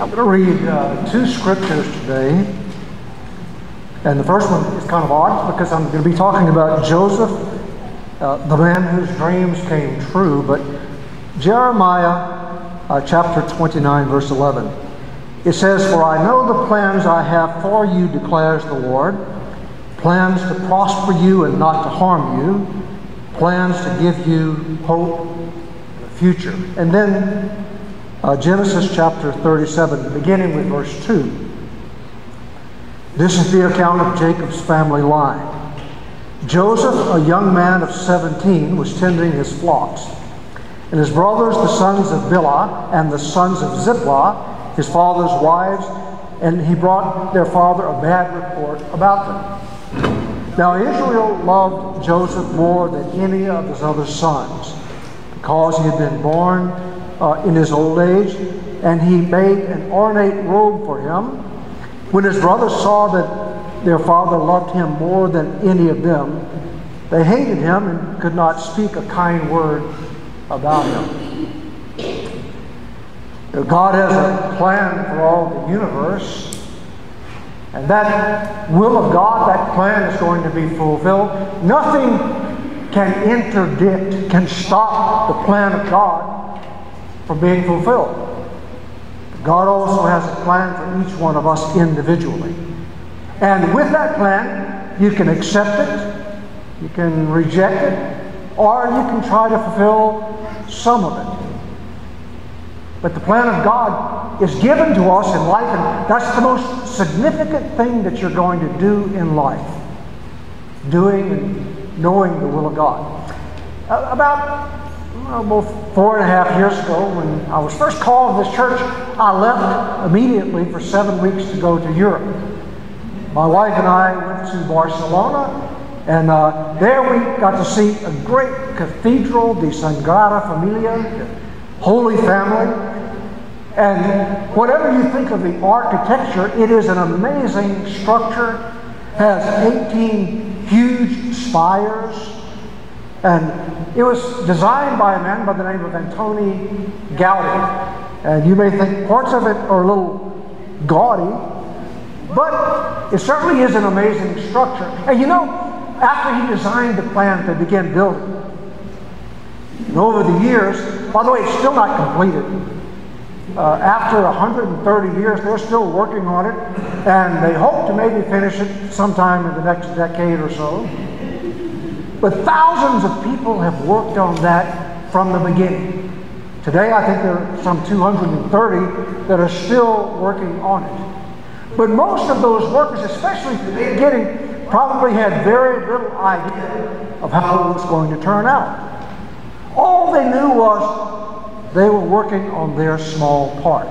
I'm going to read uh, two scriptures today. And the first one is kind of odd because I'm going to be talking about Joseph, uh, the man whose dreams came true. But Jeremiah uh, chapter 29, verse 11. It says, For I know the plans I have for you, declares the Lord plans to prosper you and not to harm you, plans to give you hope in the future. And then uh, Genesis chapter 37, beginning with verse 2. This is the account of Jacob's family line. Joseph, a young man of 17, was tending his flocks. And his brothers, the sons of Bilhah and the sons of Zilpah, his father's wives, and he brought their father a bad report about them. Now Israel loved Joseph more than any of his other sons because he had been born uh, in his old age, and he made an ornate robe for him. When his brothers saw that their father loved him more than any of them, they hated him and could not speak a kind word about him. God has a plan for all the universe. And that will of God, that plan is going to be fulfilled. Nothing can interdict, can stop the plan of God from being fulfilled. God also has a plan for each one of us individually. And with that plan, you can accept it, you can reject it, or you can try to fulfill some of it. But the plan of God is given to us in life, and that's the most significant thing that you're going to do in life. Doing and knowing the will of God. Uh, about four and a half years ago, when I was first called to this church, I left immediately for seven weeks to go to Europe. My wife and I went to Barcelona, and uh, there we got to see a great cathedral, the Sagrada Familia, Holy Family. And whatever you think of the architecture, it is an amazing structure. Has 18 huge spires. And it was designed by a man by the name of Antoni Gaudi. And you may think parts of it are a little gaudy, but it certainly is an amazing structure. And you know, after he designed the plan to begin building, and over the years, by the way, it's still not completed. Uh, after 130 years, they're still working on it, and they hope to maybe finish it sometime in the next decade or so. But thousands of people have worked on that from the beginning. Today, I think there are some 230 that are still working on it. But most of those workers, especially at the beginning, probably had very little idea of how it was going to turn out. All they knew was they were working on their small part.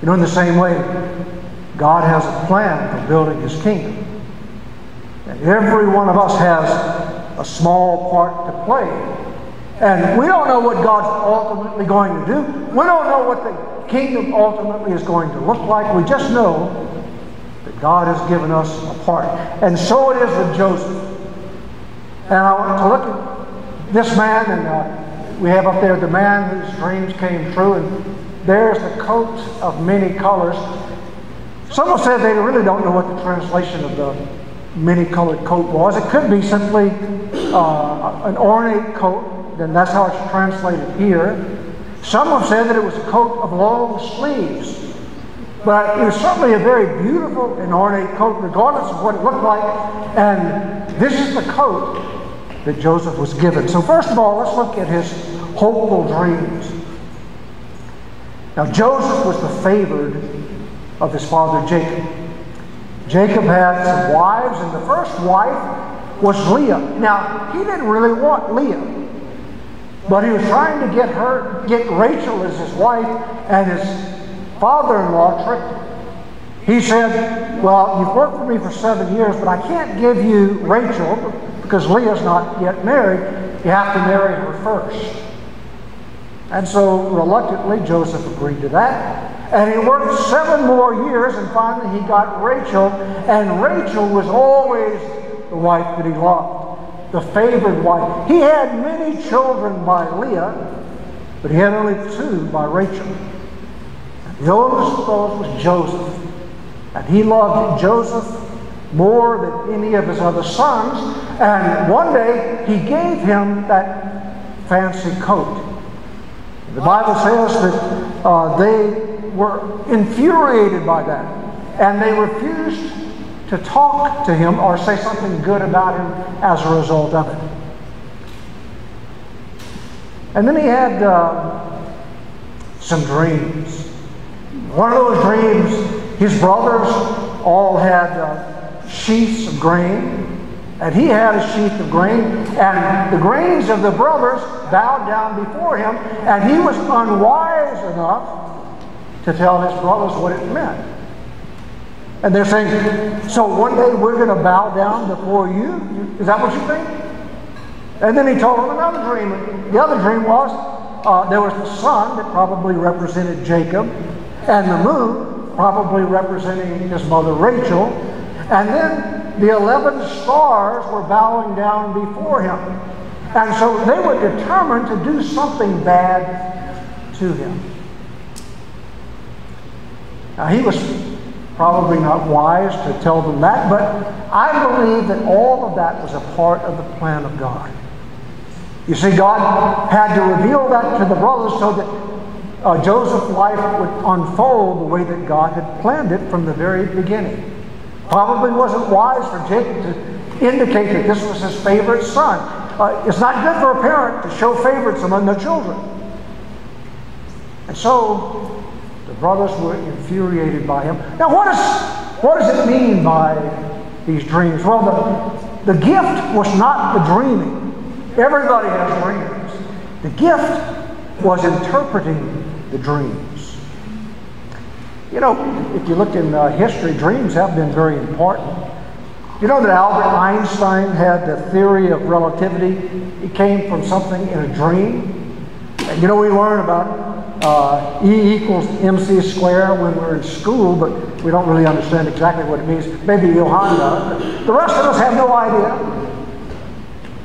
You know, in the same way, God has a plan for building His kingdom. And every one of us has a small part to play. And we don't know what God's ultimately going to do. We don't know what the kingdom ultimately is going to look like. We just know that God has given us a part. And so it is with Joseph. And I want to look at this man and uh, we have up there the man whose dreams came true, and there's the coat of many colors. Some have said they really don't know what the translation of the many-colored coat was. It could be simply uh, an ornate coat, then that's how it's translated here. Some have said that it was a coat of long sleeves. But it was certainly a very beautiful and ornate coat, regardless of what it looked like. And this is the coat that Joseph was given. So first of all, let's look at his hopeful dreams. Now Joseph was the favored of his father Jacob. Jacob had some wives, and the first wife was Leah. Now, he didn't really want Leah, but he was trying to get her, get Rachel as his wife, and his father-in-law tricked him. He said, well, you've worked for me for seven years, but I can't give you Rachel because Leah's not yet married. You have to marry her first. And so reluctantly, Joseph agreed to that. And he worked seven more years, and finally he got Rachel. And Rachel was always the wife that he loved, the favored wife. He had many children by Leah, but he had only two by Rachel. The oldest of those was Joseph. And he loved Joseph more than any of his other sons. And one day he gave him that fancy coat. The Bible says that uh, they were infuriated by that. And they refused to talk to him or say something good about him as a result of it. And then he had uh, some dreams. One of those dreams, his brothers all had uh, sheaths of grain, and he had a sheath of grain, and the grains of the brothers bowed down before him, and he was unwise enough to tell his brothers what it meant. And they're saying, so one day we're going to bow down before you? Is that what you think? And then he told them another dream. The other dream was uh, there was the sun that probably represented Jacob, and the moon probably representing his mother Rachel. And then the 11 stars were bowing down before him. And so they were determined to do something bad to him. Now he was probably not wise to tell them that, but I believe that all of that was a part of the plan of God. You see, God had to reveal that to the brothers so that uh, Joseph's life would unfold the way that God had planned it from the very beginning. Probably wasn't wise for Jacob to indicate that this was his favorite son. Uh, it's not good for a parent to show favorites among their children. And so brothers were infuriated by him. Now, what, is, what does it mean by these dreams? Well, the, the gift was not the dreaming. Everybody has dreams. The gift was interpreting the dreams. You know, if you look in uh, history, dreams have been very important. You know that Albert Einstein had the theory of relativity? It came from something in a dream. And you know, we learn about uh, E equals mc squared when we're in school, but we don't really understand exactly what it means. Maybe Johann does. The rest of us have no idea.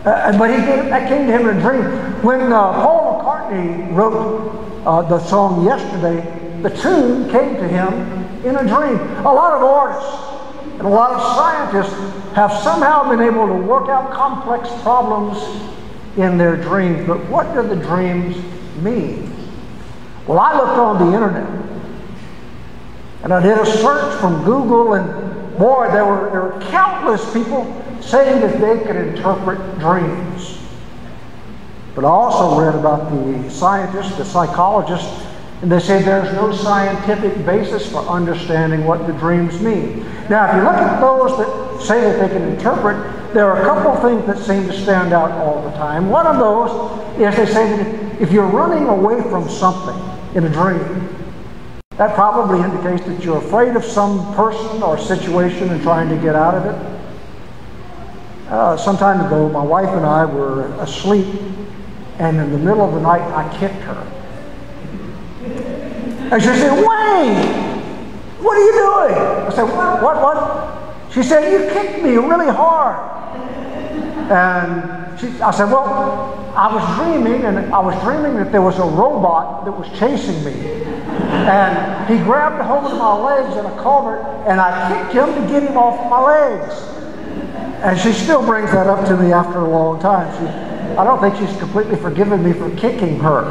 Uh, but he that came to him in a dream. When uh, Paul McCartney wrote uh, the song Yesterday, the tune came to him in a dream. A lot of artists and a lot of scientists have somehow been able to work out complex problems in their dreams. But what do the dreams mean? Well, I looked on the internet and I did a search from Google, and boy, there were, there were countless people saying that they could interpret dreams. But I also read about the scientists, the psychologists, and they say there's no scientific basis for understanding what the dreams mean. Now, if you look at those that say that they can interpret, there are a couple of things that seem to stand out all the time. One of those is they say that if you're running away from something in a dream, that probably indicates that you're afraid of some person or situation and trying to get out of it. Uh, some time ago, my wife and I were asleep, and in the middle of the night, I kicked her. And she said, Wayne, what are you doing? I said, What, what, what? She said, You kicked me really hard. And she, I said, Well, I was dreaming, and I was dreaming that there was a robot that was chasing me. And he grabbed hold of my legs in a culvert, and I kicked him to get him off my legs. And she still brings that up to me after a long time. She, I don't think she's completely forgiven me for kicking her.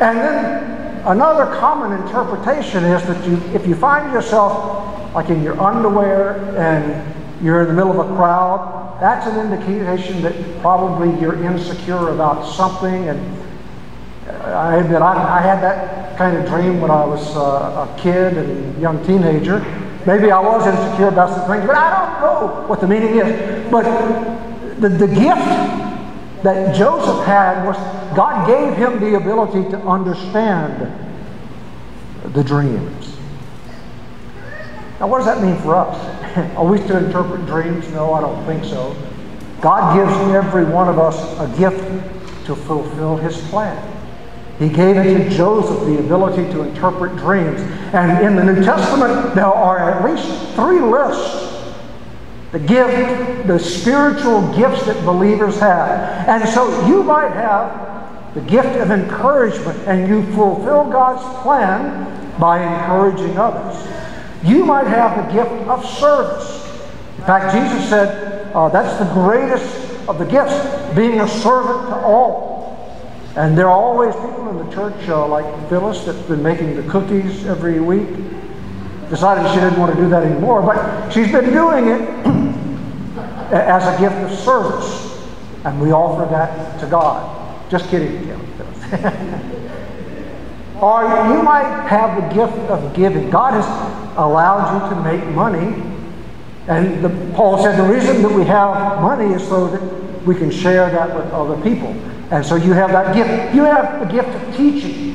And then another common interpretation is that you, if you find yourself like in your underwear and you're in the middle of a crowd, that's an indication that probably you're insecure about something. And I admit I, I had that kind of dream when I was uh, a kid and young teenager. Maybe I was insecure about some things, but I don't know what the meaning is. But the, the gift that Joseph had was God gave him the ability to understand the dreams. Now, what does that mean for us? Are we to interpret dreams? No, I don't think so. God gives every one of us a gift to fulfill his plan. He gave it to Joseph the ability to interpret dreams. And in the New Testament, there are at least three lists the gift, the spiritual gifts that believers have. And so you might have the gift of encouragement and you fulfill God's plan by encouraging others. You might have the gift of service. In fact, Jesus said uh, that's the greatest of the gifts, being a servant to all. And there are always people in the church uh, like Phyllis that's been making the cookies every week. Decided she didn't want to do that anymore, but she's been doing it as a gift of service. And we offer that to God. Just kidding, Phyllis. or you might have the gift of giving. God has allowed you to make money. And the, Paul said the reason that we have money is so that we can share that with other people. And so you have that gift. You have the gift of teaching.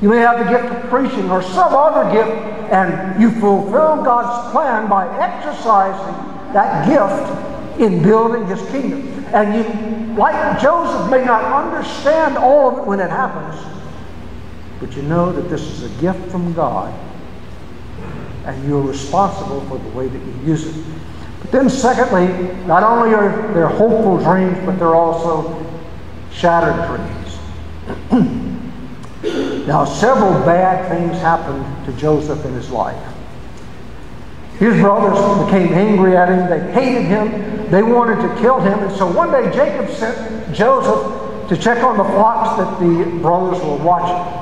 You may have the gift of preaching or some other gift, and you fulfill God's plan by exercising that gift in building His kingdom. And you, like Joseph, may not understand all of it when it happens, but you know that this is a gift from God, and you're responsible for the way that you use it. But then, secondly, not only are there hopeful dreams, but they're also shattered dreams. now, several bad things happened to Joseph in his life. His brothers became angry at him. They hated him. They wanted to kill him. And so one day Jacob sent Joseph to check on the flocks that the brothers were watching.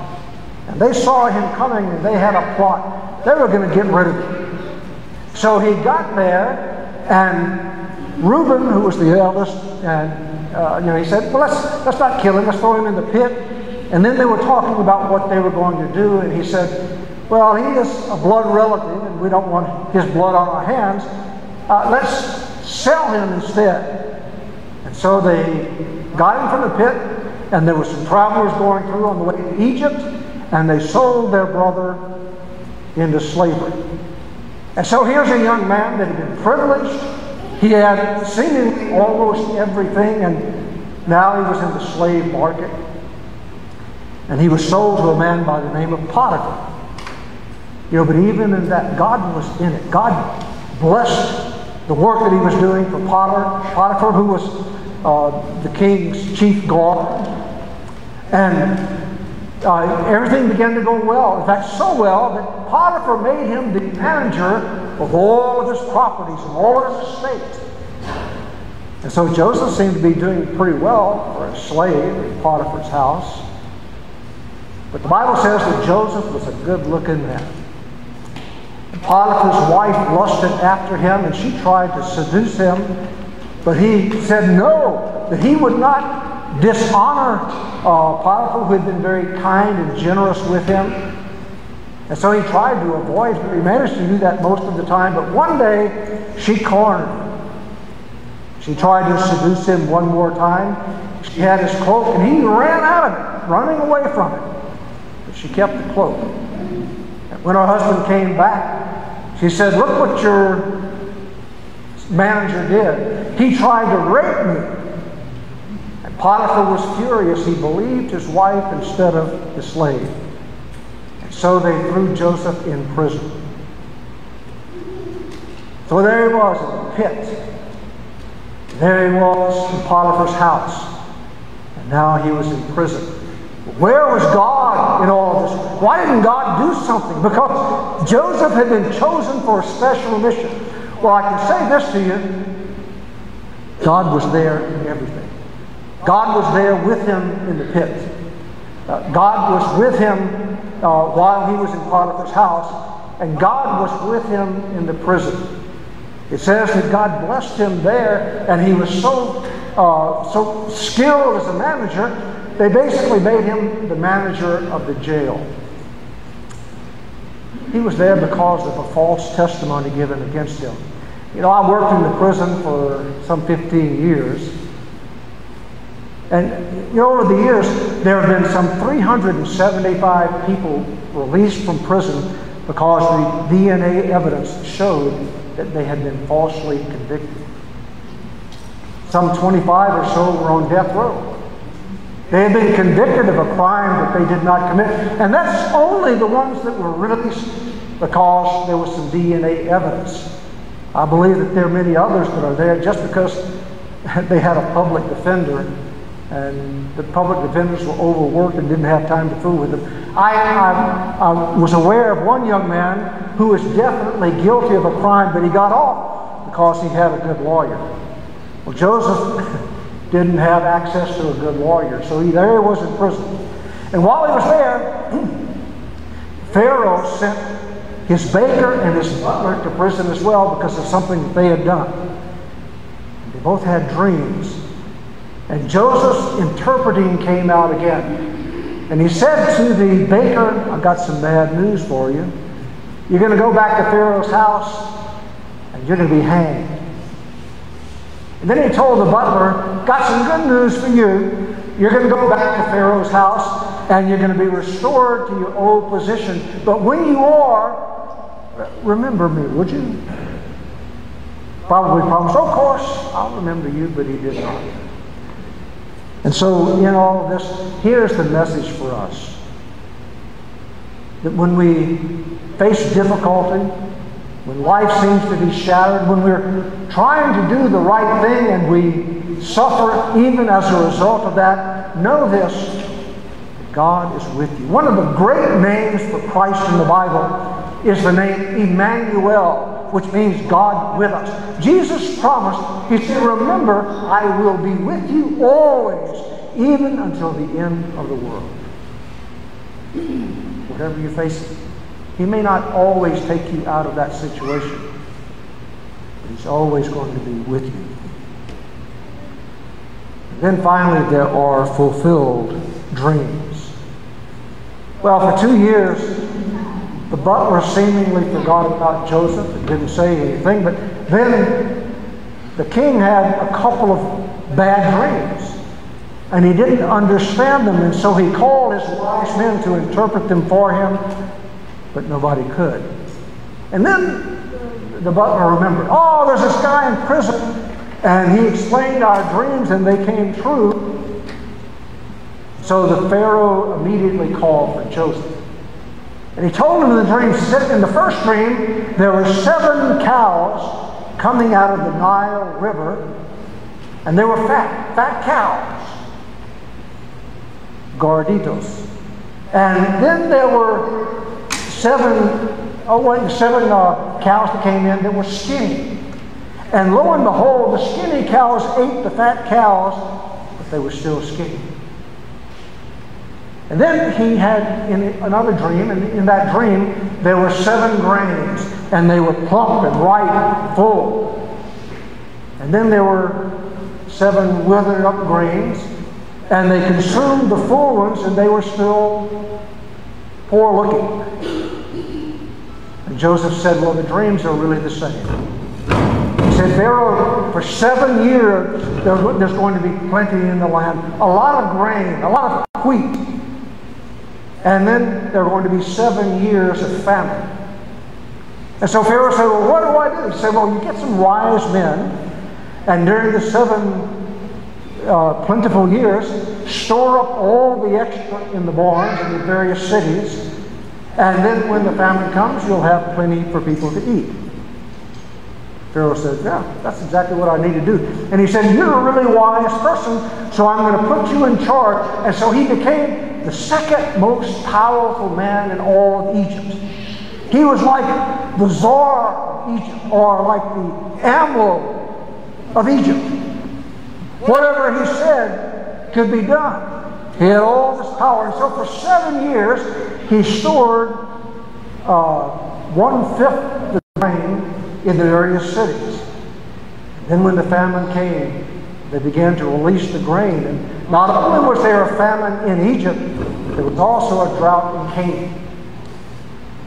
And they saw him coming and they had a plot. They were going to get rid of him. So he got there and Reuben, who was the eldest, and uh, you know, he said, well, let's, let's not kill him. Let's throw him in the pit. And then they were talking about what they were going to do. And he said, well, he is a blood relative, and we don't want his blood on our hands. Uh, let's sell him instead. And so they got him from the pit, and there were some travelers going through on the way to Egypt, and they sold their brother into slavery. And so here's a young man that had been privileged, he had seemingly almost everything, and now he was in the slave market. And he was sold to a man by the name of Potiphar. You know, but even in that, God was in it. God blessed the work that he was doing for Potiphar, Potiphar who was uh, the king's chief guard. And uh, everything began to go well. In fact, so well that Potiphar made him the manager of all of his properties and all of his estate. And so Joseph seemed to be doing pretty well for a slave in Potiphar's house. But the Bible says that Joseph was a good looking man. Potiphar's wife lusted after him and she tried to seduce him, but he said no, that he would not dishonor uh, Potiphar, who had been very kind and generous with him. And so he tried to avoid her. He managed to do that most of the time, but one day she cornered him. She tried to seduce him one more time. She had his cloak, and he ran out of it, running away from it. But she kept the cloak. And when her husband came back, she said, Look what your manager did. He tried to rape me. Potiphar was furious. He believed his wife instead of the slave. And so they threw Joseph in prison. So there he was in the pit. There he was in Potiphar's house. And now he was in prison. Where was God in all of this? Why didn't God do something? Because Joseph had been chosen for a special mission. Well, I can say this to you God was there in everything. God was there with him in the pit. Uh, God was with him uh, while he was in Potiphar's house, and God was with him in the prison. It says that God blessed him there, and he was so uh, so skilled as a manager, they basically made him the manager of the jail. He was there because of a false testimony given against him. You know, I worked in the prison for some 15 years. And over the years, there have been some 375 people released from prison because the DNA evidence showed that they had been falsely convicted. Some 25 or so were on death row. They had been convicted of a crime that they did not commit. And that's only the ones that were released because there was some DNA evidence. I believe that there are many others that are there just because they had a public defender and the public defenders were overworked and didn't have time to fool with them. I, I, I was aware of one young man who was definitely guilty of a crime, but he got off because he had a good lawyer. Well, Joseph didn't have access to a good lawyer, so he there he was in prison. And while he was there, Pharaoh sent his baker and his butler to prison as well because of something that they had done. And they both had dreams. And Joseph's interpreting came out again. And he said to the baker, I've got some bad news for you. You're going to go back to Pharaoh's house and you're going to be hanged. And then he told the butler, Got some good news for you. You're going to go back to Pharaoh's house and you're going to be restored to your old position. But when you are, remember me, would you? Probably promised, of course, I'll remember you, but he did not. And so, in all of this, here's the message for us. That when we face difficulty, when life seems to be shattered, when we're trying to do the right thing and we suffer even as a result of that, know this that God is with you. One of the great names for Christ in the Bible is the name Emmanuel, which means God with us. Jesus promised, He said, Remember, I will be with you always, even until the end of the world. Whatever you're facing, He may not always take you out of that situation, but He's always going to be with you. And then finally, there are fulfilled dreams. Well, for two years, the butler seemingly forgot about Joseph and didn't say anything, but then the king had a couple of bad dreams. And he didn't understand them, and so he called his wise men to interpret them for him, but nobody could. And then the butler remembered, oh, there's this guy in prison, and he explained our dreams, and they came true. So the Pharaoh immediately called for Joseph. And he told him in the dream, in the first dream, there were seven cows coming out of the Nile River, and they were fat, fat cows, gorditos. And then there were seven, oh wait, seven uh, cows that came in that were skinny. And lo and behold, the skinny cows ate the fat cows, but they were still skinny. And then he had in another dream, and in that dream, there were seven grains, and they were plump and ripe, full. And then there were seven withered up grains, and they consumed the full ones, and they were still poor looking. And Joseph said, Well, the dreams are really the same. He said, Pharaoh, for seven years, there's going to be plenty in the land. A lot of grain, a lot of wheat. And then there are going to be seven years of famine. And so Pharaoh said, Well, what do I do? He said, Well, you get some wise men, and during the seven uh, plentiful years, store up all the extra in the barns in the various cities, and then when the famine comes, you'll have plenty for people to eat. Pharaoh said, Yeah, that's exactly what I need to do. And he said, You're a really wise person, so I'm going to put you in charge. And so he became the second most powerful man in all of Egypt. He was like the czar of Egypt, or like the admiral of Egypt. Whatever he said could be done. He had all this power. And so for seven years, he stored uh, one fifth the grain in the various cities. Then when the famine came, they began to release the grain. And not only was there a famine in Egypt, there was also a drought in Canaan.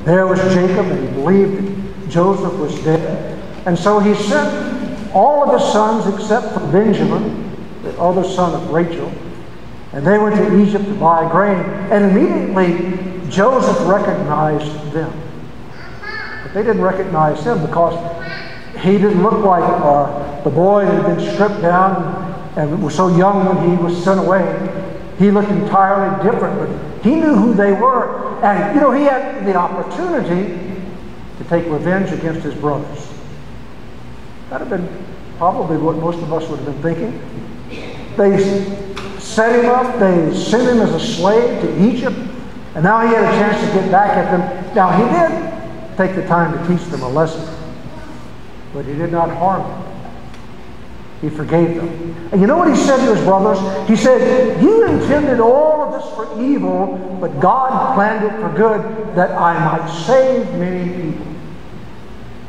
There was Jacob, and he believed Joseph was dead. And so he sent all of his sons except for Benjamin, the other son of Rachel, and they went to Egypt to buy grain. And immediately Joseph recognized them. But they didn't recognize him because he didn't look like uh, the boy that had been stripped down and was so young when he was sent away. He looked entirely different, but he knew who they were. And, you know, he had the opportunity to take revenge against his brothers. That would have been probably what most of us would have been thinking. They set him up, they sent him as a slave to Egypt, and now he had a chance to get back at them. Now he did take the time to teach them a lesson, but he did not harm them. He forgave them. And you know what he said to his brothers? He said, You intended all of this for evil, but God planned it for good, that I might save many people.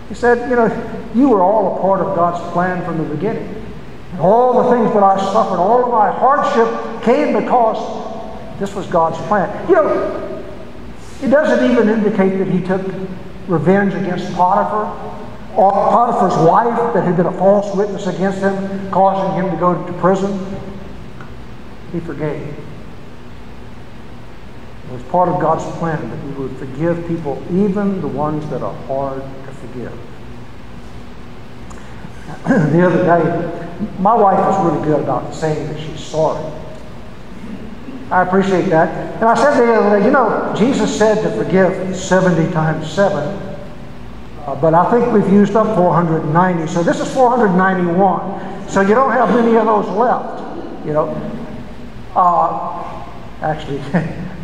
He said, You know, you were all a part of God's plan from the beginning. And all the things that I suffered, all of my hardship came because this was God's plan. You know, it doesn't even indicate that he took revenge against Potiphar Potiphar's wife that had been a false witness against him, causing him to go to prison, he forgave. It was part of God's plan that we would forgive people, even the ones that are hard to forgive. the other day, my wife was really good about saying that she's sorry. I appreciate that. And I said the other day, you know, Jesus said to forgive 70 times 7. Uh, but I think we've used up 490. So this is 491. So you don't have many of those left, you know. Uh, actually,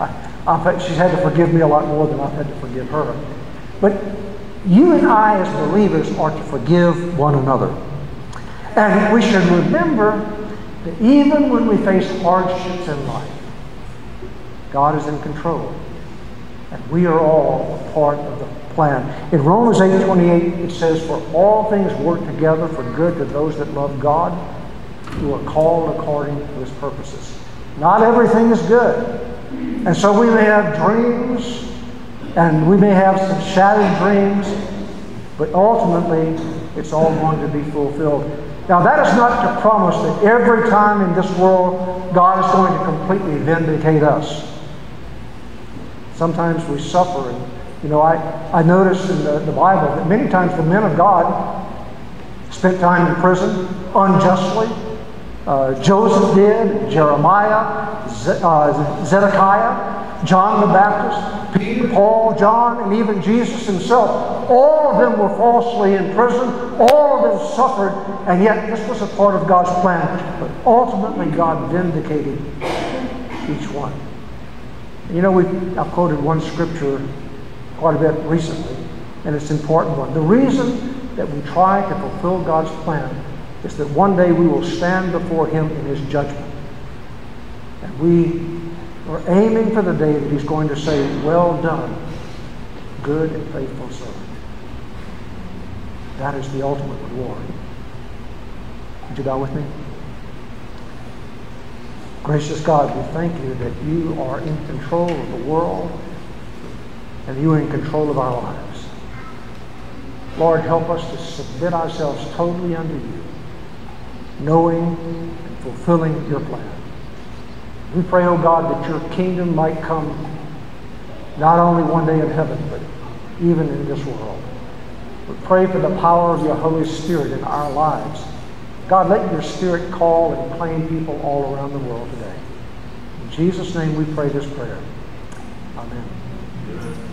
I, I, she's had to forgive me a lot more than I've had to forgive her. But you and I, as believers, are to forgive one another. And we should remember that even when we face hardships in life, God is in control. And we are all a part of the plan. In Romans 8:28, it says, For all things work together for good to those that love God, who are called according to his purposes. Not everything is good. And so we may have dreams, and we may have some shattered dreams, but ultimately it's all going to be fulfilled. Now, that is not to promise that every time in this world God is going to completely vindicate us. Sometimes we suffer. And, you know, I, I noticed in the, the Bible that many times the men of God spent time in prison unjustly. Uh, Joseph did, Jeremiah, Ze- uh, Zedekiah, John the Baptist, Peter, Paul, John, and even Jesus himself. All of them were falsely in prison. All of them suffered, and yet this was a part of God's plan. But ultimately, God vindicated each one. You know, we I've quoted one scripture quite a bit recently, and it's an important one. The reason that we try to fulfill God's plan is that one day we will stand before Him in His judgment. And we are aiming for the day that He's going to say, Well done, good and faithful servant. That is the ultimate reward. Would you bow with me? Gracious God, we thank you that you are in control of the world and you are in control of our lives. Lord, help us to submit ourselves totally unto you, knowing and fulfilling your plan. We pray, O oh God, that your kingdom might come not only one day in heaven, but even in this world. We pray for the power of your Holy Spirit in our lives God, let your spirit call and claim people all around the world today. In Jesus' name we pray this prayer. Amen.